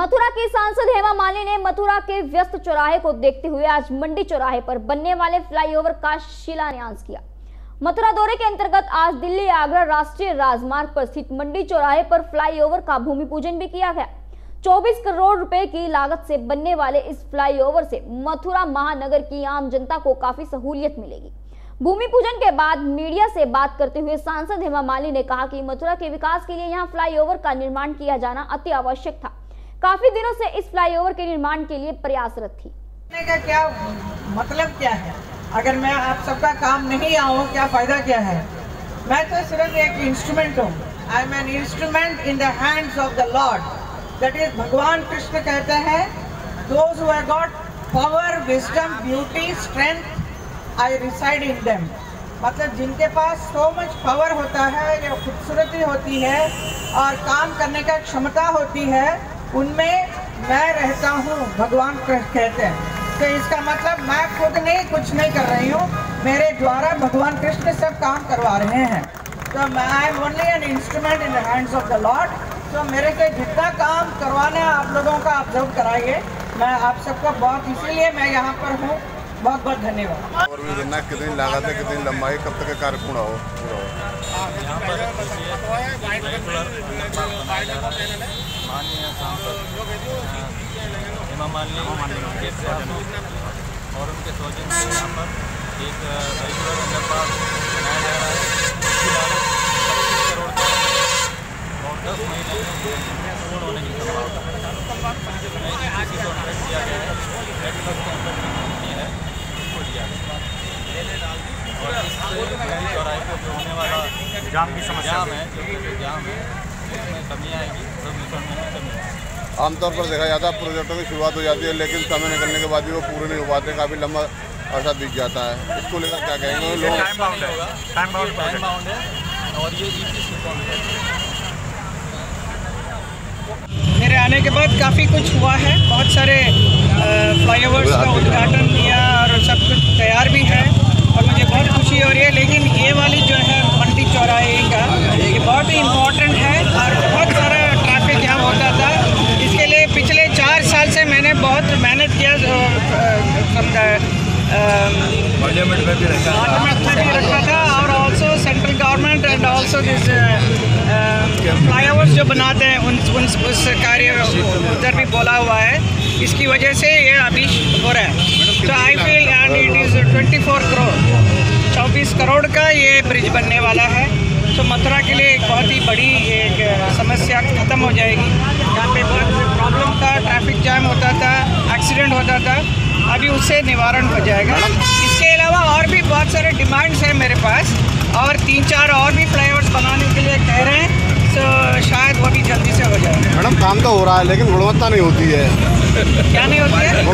मथुरा की सांसद हेमा मालिनी ने मथुरा के व्यस्त चौराहे को देखते हुए आज मंडी चौराहे पर बनने वाले फ्लाईओवर का शिलान्यास किया। मथुरा दौरे के अंतर्गत आज दिल्ली, आगरा राष्ट्रीय राजमार्ग पर स्थित मंडी चौराहे पर फ्लाईओवर का भूमि पूजन भी किया गया। 24 करोड़ रुपए की लागत से बनने वाले इस फ्लाईओवर से मथुरा महानगर की आम जनता को काफ़ी सहूलियत मिलेगी। भूमि पूजन के बाद मीडिया से बात करते हुए सांसद हेमा मालिनी ने कहा कि मथुरा के विकास के लिए यहाँ फ्लाईओवर का निर्माण किया जाना अति आवश्यक था। काफ़ी दिनों से इस फ्लाईओवर के निर्माण के लिए प्रयासरत थी। का क्या मतलब क्या है? अगर मैं आप सबका काम नहीं आऊँ, क्या फ़ायदा क्या है? मैं तो सिर्फ़ एक इंस्ट्रूमेंट हूँ। I am an instrument in the hands of the Lord that is भगवान कृष्ण कहते हैं those who got power wisdom beauty strength I reside in them मतलब जिनके पास सो मच पावर होता है, या खूबसूरती होती है, और काम करने का क्षमता होती है उनमें मैं रहता हूँ भगवान कहते हैं तो इसका मतलब मैं खुद नहीं कुछ नहीं कर रही हूँ मेरे द्वारा भगवान कृष्ण सब काम करवा रहे हैं तो मैं I am only an instrument in the hands of the Lord तो मेरे से जितना काम करवाना है आप लोगों का आप ज़रूर कराइए मैं आप सबका बहुत इसीलिए मैं यहाँ पर हूँ बहुत बहुत धन्यवाद और भी बनना कितनी लागत है कितनी लंबाई कब तक कार्य पूरा हो पूरा हो यहाँ पर माननीय सांसद हेमा मालिनी के और उनके सौजन्य से यहाँ पर एक अंडरपास बनाया जा रहा है। इसकी लागत पच्चीस करोड़ का और दस महीने में पूर्ण होने की संभावना है। को किया गया है। के है। उसको गया और इस चौराहे पर जो होने वाला जाम की समस्या जाम है जो जाम है उसमें कमी आएगी प्रदूषण में भी कमी आएगी आमतौर पर देखा जाता है प्रोजेक्टों की शुरुआत हो जाती है लेकिन समय निकलने के बाद भी वो पूरे नहीं हो पाते काफ़ी लंबा अरसा बीत जाता है। इसको लेकर क्या कहेंगे? लोग टाइम बाउंड है। टाइम बाउंड है। और ये मेरे आने के बाद काफ़ी कुछ हुआ है। बहुत सारे फ्लाईओवर्स का उद्घाटन किया और सब कुछ तैयार भी है। और मुझे बहुत खुशी हो रही है लेकिन ये वाली जो है मंडी चौराहे का ये बहुत ही इम्पोर्टेंट है और बहुत सारा ट्रैफ़िक जाम होता था इसके लिए पिछले चार साल से मैंने बहुत मेहनत किया पार्लियामेंट में भी है पार्लियामेंट में भी रखा था और also central government and also this flyovers जो बनाते हैं उन, उन उस कार्य उधर भी बोला हुआ है। इसकी वजह से ये अभी हो रहा है। तो I feel and it is twenty four crore चौबीस करोड़ का ये ब्रिज बनने वाला है। तो मथुरा के लिए एक बहुत ही बड़ी एक समस्या ख़त्म हो जाएगी। यहाँ पे बहुत प्रॉब्लम था ट्रैफ़िक जाम होता था एक्सीडेंट होता था। अभी उससे निवारण हो जाएगा। इसके अलावा और भी बहुत सारे डिमांड्स हैं मेरे पास। और तीन चार और भी फ्लाईओवर्स बनाने के लिए कह रहे हैं। तो शायद वो भी जल्दी से हो जाएगा मैडम काम तो हो रहा है लेकिन गुणवत्ता नहीं होती है। क्या नहीं होती है?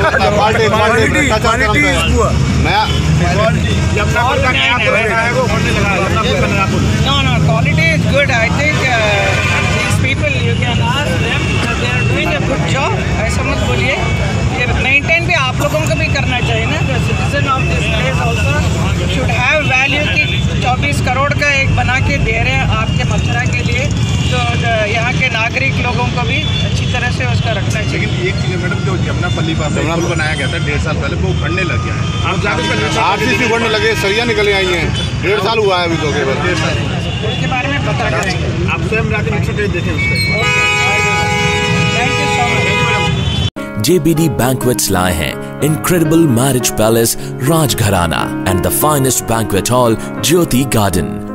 नया जब नगर का नया प्रोजेक्ट आएगा वो होने लगा है, अपना खुद का नया project No, no, quality is good. I think uh, these people, you can ask them, that they are doing a good job. ऐसा मत बोलिए ये मेंटेन भी आप लोगों को भी करना चाहिए ना the citizen of this place also should have value कि 24 करोड़ का एक बना के दे रहे हैं आपके मथुरा के लिए तो द- यहाँ के नागरिक लोगों को भी अच्छी तरह से उसका रखना चाहिए। लेकिन एक चीज़ मैडम जो जमुना पल्ली पास एक पुल बनाया गया था डेढ़ साल पहले वो उखड़ने लग गया है। आर सी सी बढ़ने लगे सरिया निकले आई हैं। डेढ़ साल हुआ है अभी तो केवल। डेढ़ साल। उसके बारे में पता करेंगे। आप स्वयं जाके नीचे डेट देखें उसका। Thank you so much JBD Banquets lie हैं। Incredible marriage palace Rajgharana and the finest banquet hall Jyoti Garden.